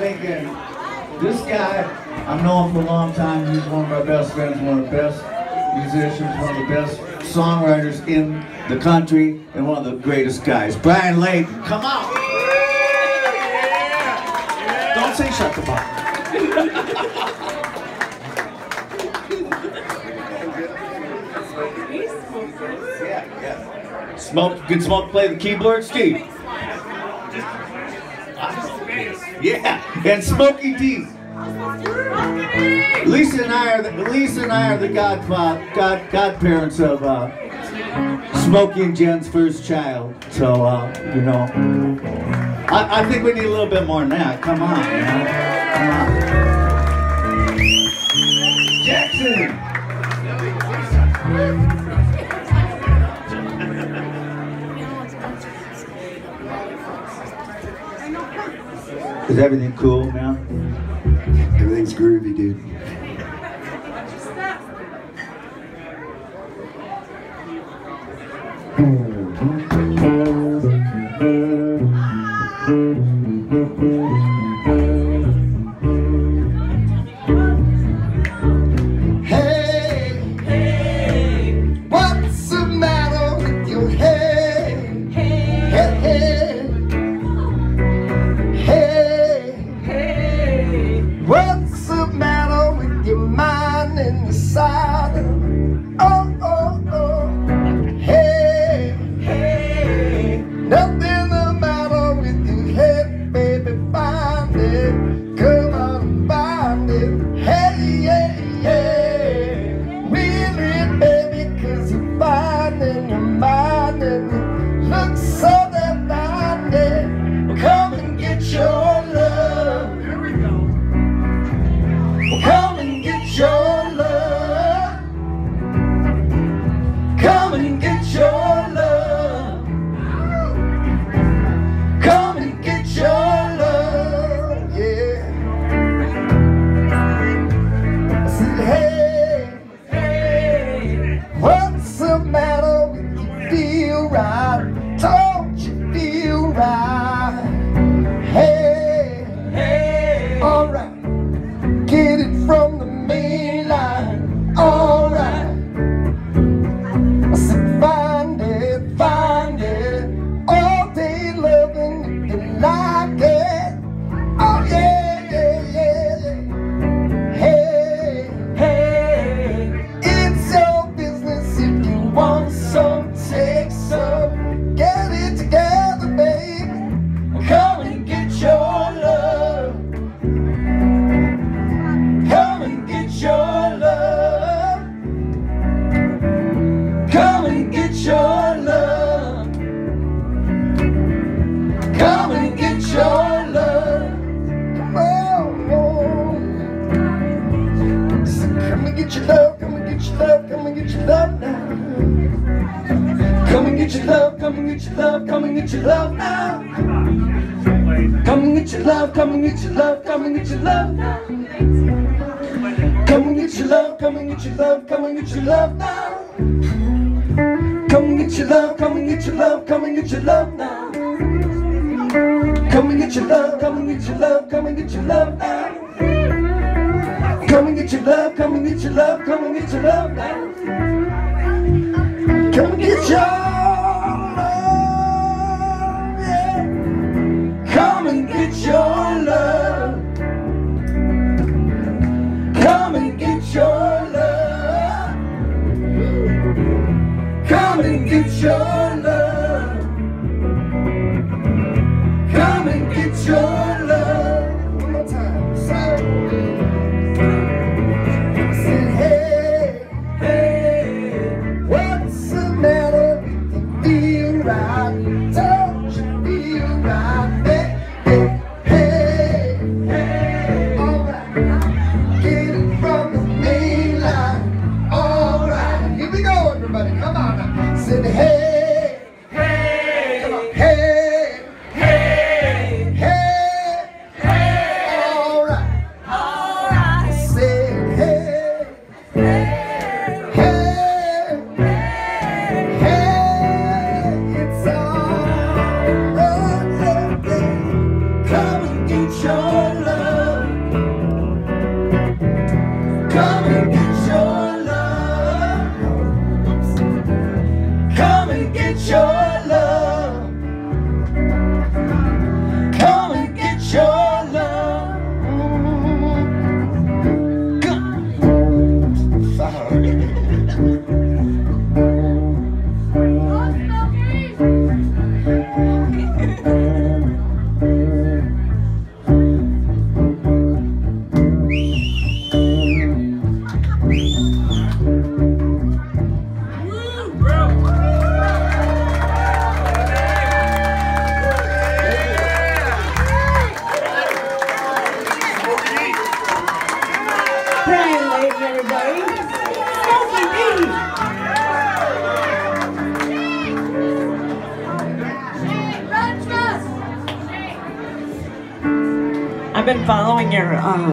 thinking, this guy, I've known for a long time. He's one of my best friends, one of the best musicians, one of the best songwriters in the country, and one of the greatest guys. Brian Leighton, come on! Don't say shut the. Yeah, yeah. Smoke, good smoke, play the keyboard, Steve. Yeah, and Smokey D. Lisa and I are the Lisa and I are the godfather, god godparents of uh, Smokey and Jen's first child. So uh, you know, I, I think we need a little bit more than that. Come on, man. Come on. Jackson. Is everything cool now? Everything's groovy, dude. Mm-hmm. Get your love. Come and get your love. Come and get your love now. Come and get your love. Come and get your love. Come and get your love now. Come and get your love. Come and get your love. Come and get your love now. Come and get your love, come and get your love, come and get your love now. Come and get your love, come and get your love, come and get your love now. Come and get your love, come and get your love, come and get your love now. Come and get your love, come and get your love, come and get your love now. Come and get your love, yeah. Come and get your love. Come and get your love. Come and get your love. I've been following your uh,